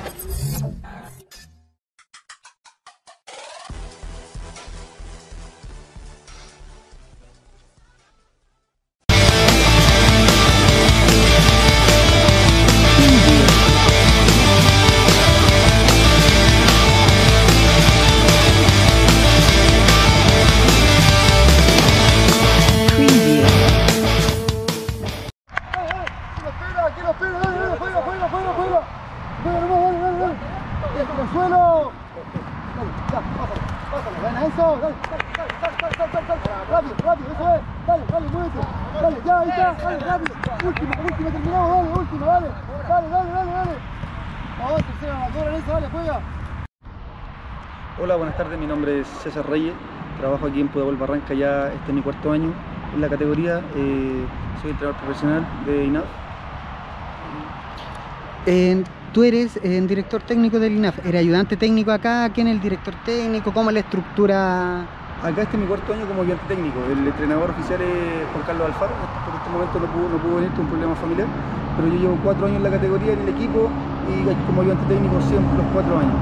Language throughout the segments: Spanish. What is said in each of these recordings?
あ! Hola, buenas tardes, mi nombre es César Reyes, trabajo aquí en Pudahuel Barranca ya este es mi cuarto año en la categoría, eh, soy entrenador profesional de INAF. Eh, tú eres eh, director técnico del INAF, ¿eres ayudante técnico acá? ¿Quién es el director técnico? ¿Cómo es la estructura? Acá este es mi cuarto año como ayudante técnico, el entrenador oficial es Juan Carlos Alfaro, por este momento no pudo, no pudo venir, tuvo un problema familiar, pero yo llevo cuatro años en la categoría, en el equipo y como ayudante técnico siempre los cuatro años.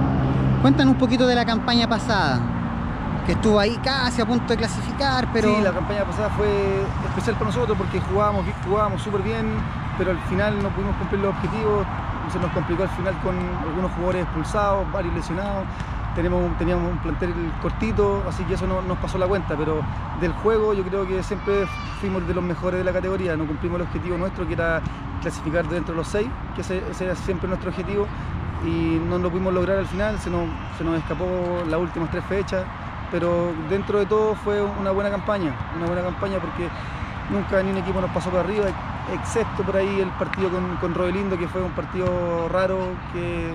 Cuéntanos un poquito de la campaña pasada, estuvo ahí casi a punto de clasificar, pero... Sí, la campaña pasada fue especial para nosotros porque jugábamos jugábamos súper bien, pero al final no pudimos cumplir los objetivos, se nos complicó al final con algunos jugadores expulsados, varios lesionados, Tenemos, teníamos un plantel cortito, así que eso no nos pasó la cuenta, pero del juego yo creo que siempre fuimos de los mejores de la categoría, no cumplimos el objetivo nuestro que era clasificar dentro de los seis, que ese, ese era siempre nuestro objetivo, y no lo pudimos lograr al final, se nos, se nos escapó las últimas tres fechas, pero dentro de todo fue una buena campaña, una buena campaña porque nunca ni un equipo nos pasó por arriba, excepto por ahí el partido con, con Rodelindo, que fue un partido raro que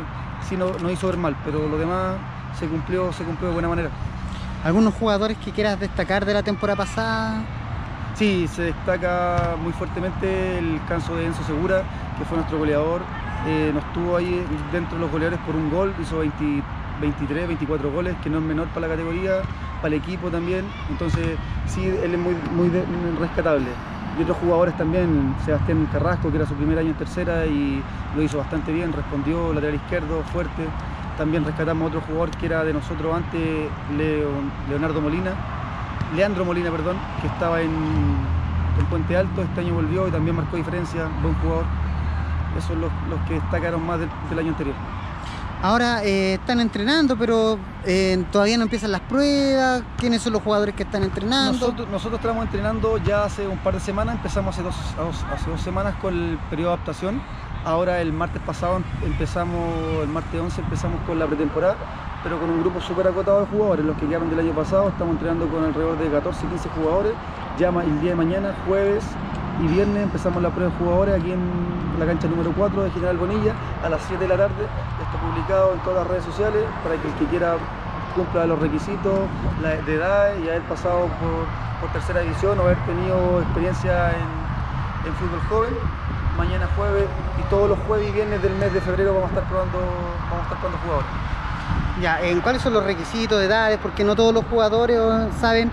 sí nos no hizo ver mal, pero lo demás se cumplió, se cumplió de buena manera. ¿Algunos jugadores que quieras destacar de la temporada pasada? Sí, se destaca muy fuertemente el caso de Enzo Segura, que fue nuestro goleador, eh, nos tuvo ahí dentro de los goleadores por un gol, hizo 20, 23, 24 goles, que no es menor para la categoría, para el equipo también, entonces sí, él es muy, muy rescatable. Y otros jugadores también, Sebastián Carrasco, que era su primer año en tercera y lo hizo bastante bien, respondió, lateral izquierdo, fuerte. También rescatamos a otro jugador que era de nosotros antes, Leonardo Molina, Leandro Molina, perdón, que estaba en, en Puente Alto, este año volvió y también marcó diferencia, buen jugador. Esos son los, que destacaron más del año anterior. Ahora eh, están entrenando, pero eh, todavía no empiezan las pruebas. ¿Quiénes son los jugadores que están entrenando? Nosotros, estamos entrenando ya hace un par de semanas. Empezamos hace dos, semanas con el periodo de adaptación. Ahora el martes pasado empezamos, el martes 11 empezamos con la pretemporada, pero con un grupo súper acotado de jugadores. Los que quedaron del año pasado estamos entrenando con alrededor de 14, 15 jugadores. Ya el día de mañana, jueves, y viernes empezamos la prueba de jugadores aquí en la cancha número 4 de General Bonilla a las 7 de la tarde. Está publicado en todas las redes sociales para que el que quiera cumpla los requisitos de edad y haber pasado por, por tercera división o haber tenido experiencia en, en, fútbol joven. Mañana jueves y todos los jueves y viernes del mes de febrero vamos a estar probando, vamos a estar probando jugadores. Ya, ¿en cuáles son los requisitos de edades? Porque no todos los jugadores saben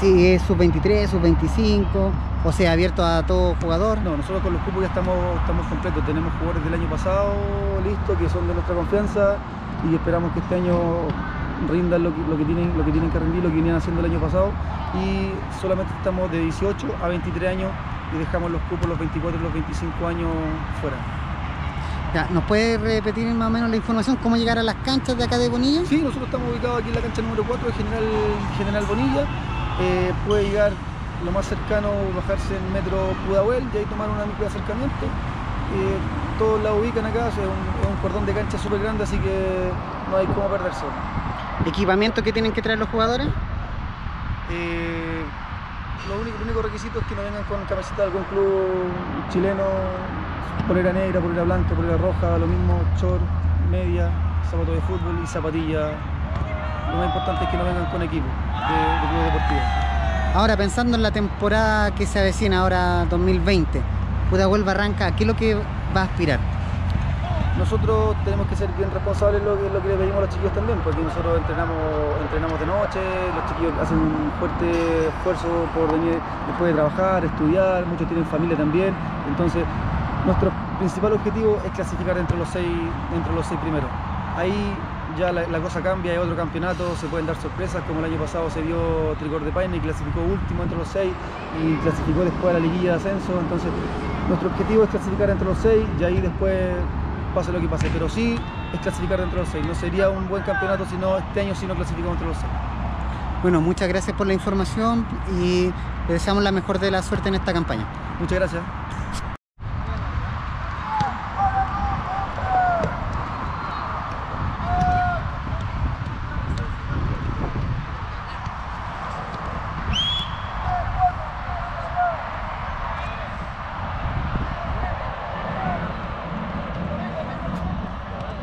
si es sub-23, sub-25 o sea abierto a todo jugador. No, nosotros con los cupos ya estamos, estamos completos, tenemos jugadores del año pasado listos que son de nuestra confianza y esperamos que este año rindan lo que, lo que, tienen, lo que tienen que rendir, lo que venían haciendo el año pasado y solamente estamos de 18 a 23 años y dejamos los cupos los 24 y los 25 años fuera. Ya, ¿Nos puede repetir más o menos la información? ¿Cómo llegar a las canchas de acá de Bonilla? Sí, nosotros estamos ubicados aquí en la cancha número 4 de General, General Bonilla. Eh, puede llegar lo más cercano, bajarse en metro Pudahuel y ahí tomar una micro de acercamiento. Eh, todos la ubican acá, es un, es un cordón de cancha súper grande, así que no hay cómo perderse. ¿Equipamiento que tienen que traer los jugadores? Eh, lo único, el único requisito es que no vengan con camiseta de algún club chileno, polera negra, polera blanca, polera roja, lo mismo, short, media, zapato de fútbol y zapatilla. Lo más importante es que no vengan con equipo de, de club deportivo. Ahora pensando en la temporada que se avecina ahora 2020, Pudahuel Barranca, ¿qué es lo que va a aspirar? Nosotros tenemos que ser bien responsables lo que, lo que le pedimos a los chiquillos también, porque nosotros entrenamos, entrenamos de noche, los chiquillos hacen un fuerte esfuerzo por venir después de trabajar, estudiar, muchos tienen familia también, entonces nuestro principal objetivo es clasificar entre los seis, entre los seis primeros. Ahí ya la, cosa cambia, hay otro campeonato, se pueden dar sorpresas, como el año pasado se dio Tricor de Paine y clasificó último entre los seis y clasificó después a la liguilla de ascenso. Entonces, nuestro objetivo es clasificar entre los seis y ahí después pase lo que pase. Pero sí es clasificar entre los seis. No sería un buen campeonato si no este año si no clasificamos entre los seis. Bueno, muchas gracias por la información y le deseamos la mejor de la suerte en esta campaña. Muchas gracias.